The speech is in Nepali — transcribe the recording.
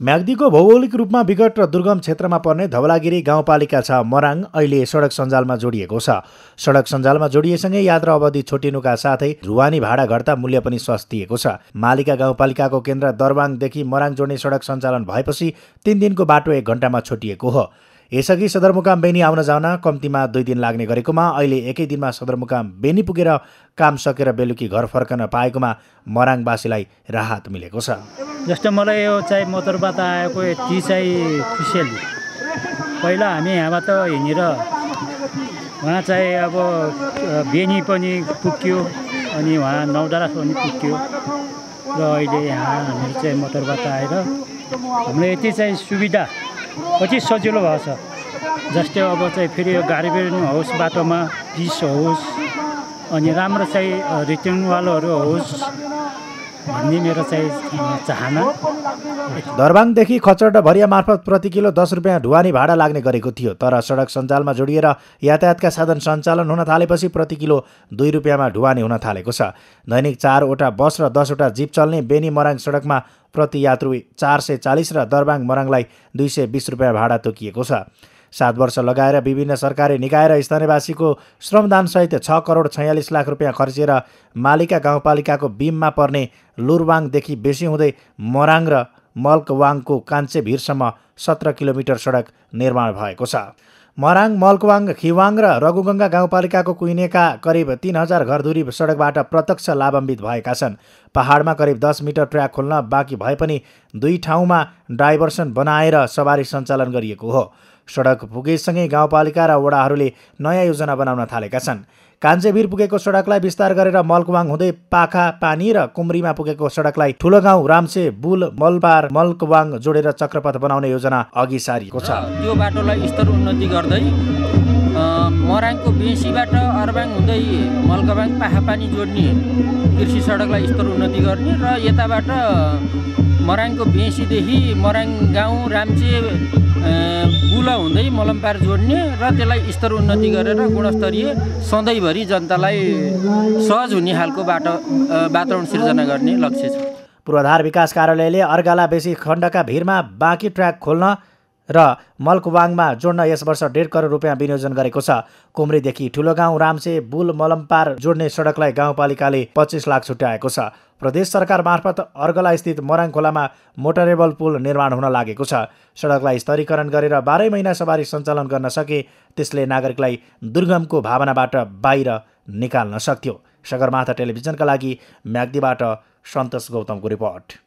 म्याग्दीको भौगोलिक रूपमा विकट र दुर्गम क्षेत्रमा पर्ने धवलागिरी गाउँपालिका छ मराङ अहिले सडक सञ्जालमा जोडिएको छ। सडक सञ्जालमा जोडिएसँगै यात्रा अवधि छोटिनुका साथै रुवानी भाडा घट्दा मूल्य पनि सस्तिएको छ। मालिका गाउँपालिकाको केन्द्र दरबाङदेखि मराङ जोड्ने सडक सञ्चालन भएपछि तिन दिनको बाटो एक घन्टामा छोटिएको हो। यसअघि सदरमुकाम बेनी आउन जान कम्तीमा दुई दिन लाग्ने गरेकोमा अहिले एकै दिनमा सदरमुकाम बेनी पुगेर काम सकेर बेलुकी घर फर्कन पाएकोमा मराङवासीलाई राहत मिलेको छ। जस्तो मलाई यो चाहिँ मोटरबाट आएको यति चाहिँ खुसियाली पहिला हामी यहाँबाट हिँडेर उहाँ चाहिँ अब बेनी पनि पुग्यो अनि उहाँ नौडाँडा पनि पुग्यो। र अहिले यहाँ हामीहरू चाहिँ मोटरबाट आएर हामीलाई यति चाहिँ सुविधा कति सजिलो भएको छ। जस्तै अब चाहिँ फेरि यो गाडी पनि होस् बाटोमा पिस होस् अनि राम्रो चाहिँ रिटर्नवालाहरू होस् भन्ने मेरो चाहिँ चाहना। दरबाङदेखि खचड भरिया मार्फत प्रति किलो दस रुपियाँ ढुवानी भाडा लाग्ने गरेको थियो तर सडक सञ्जालमा जोडिएर यातायातका साधन सञ्चालन हुन थालेपछि प्रति किलो दुई रुपियाँमा ढुवानी हुन थालेको छ। दैनिक चारवटा बस र दसवटा जिप चल्ने बेनी मराङ सडकमा प्रति यात्रु चार सय चालिस र दरबाङ मराङलाई दुई सय बिस रुपियाँ भाडा तोकिएको छ। सात वर्ष लगाएर विभिन्न सरकारी निकाय र स्थानीयवासीको श्रमदानसहित छ करोड छयालिस लाख रुपियाँ खर्चेर मालिका गाउँपालिकाको बिममा पर्ने लुरवाङदेखि बेसी हुँदै मराङ र मल्कवाङको कान्छे भिरसम्म सत्र किलोमिटर सडक निर्माण भएको छ। मराङ मल्कवाङ खिवाङ र रघुगङ्गा गाउँपालिकाको कुइनेका करिब तिन हजार घरधुरी सडकबाट प्रत्यक्ष लाभान्वित भएका छन्। पहाडमा करिब दस मिटर ट्र्याक खोल्न बाँकी भए पनि दुई ठाउँमा डाइभर्सन बनाएर सवारी सञ्चालन गरिएको हो। सडक पुगेसँगै गाउँपालिका र वडाहरूले नयाँ योजना बनाउन थालेका छन्। कान्छेभिर पुगेको सडकलाई विस्तार गरेर मल्कवाङ हुँदै पाखा पानी र कुम्रीमा पुगेको सडकलाई ठुलो गाउँ रामसे बुल मलबार मल्कवाङ जोडेर चक्रपथ बनाउने योजना अघि सारिएको छ। त्यो बाटोलाई स्तर उन्नति गर्दै मराङको बेसीबाट अरबाङ हुँदै मल्कबाङ पाखापानी जोड्ने कृषि सडकलाई स्तर उन्नति गर्ने र यताबाट मराङको बेसीदेखि मराङ गाउँ राम्चे बुला हुँदै मलमपार जोड्ने र त्यसलाई स्तर उन्नति गरेर गुणस्तरीय सधैँभरि जनतालाई सहज हुने खालको बाटो वातावरण सिर्जना गर्ने लक्ष्य छ। पूर्वाधार विकास कार्यालयले अर्गाला बेसी खण्डका भिरमा बाँकी ट्र्याक खोल्न र मल्कवाङमा जोड्न यस वर्ष डेढ करोड रुपियाँ विनियोजन गरेको छ। कुम्रीदेखि ठुलो गाउँ रामसे बुल मलमपार जोड्ने सडकलाई गाउँपालिकाले पच्चिस लाख छुट्याएको छ। प्रदेश सरकार मार्फत अर्गला स्थित मराङ खोलामा मोटरेबल पुल निर्माण हुन लागेको छ। सडकलाई स्तरीकरण गरेर बाह्रै महिना सवारी सञ्चालन गर्न सके त्यसले नागरिकलाई दुर्गमको भावनाबाट बाहिर निकाल्न सक्थ्यो। सगरमाथा टेलिभिजनका लागि म्याग्दीबाट सन्तोष गौतमको रिपोर्ट।